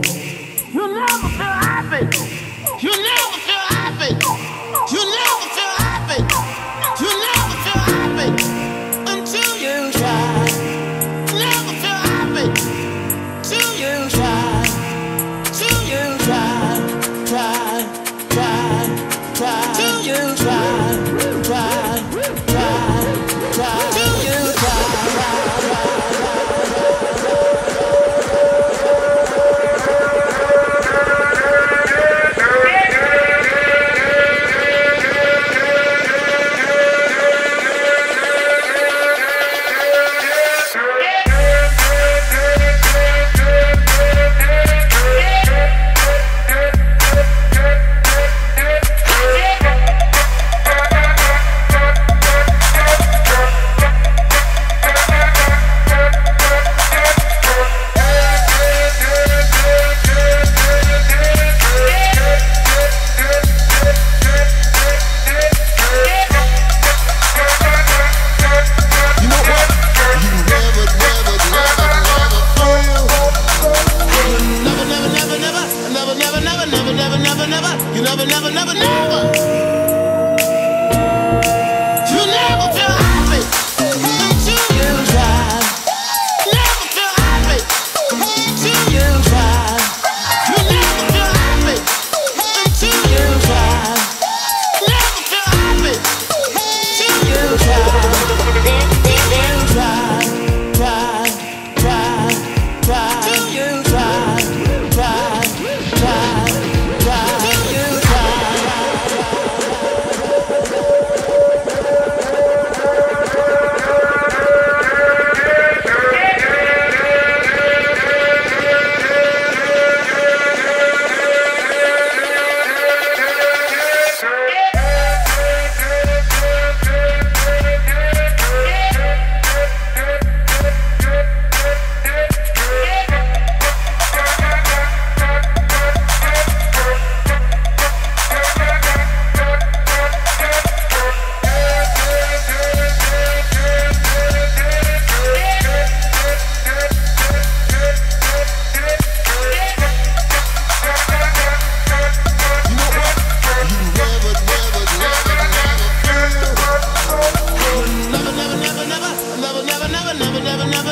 go. never, you never, never, never, never.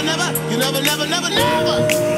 never, never, you never, never, never, never.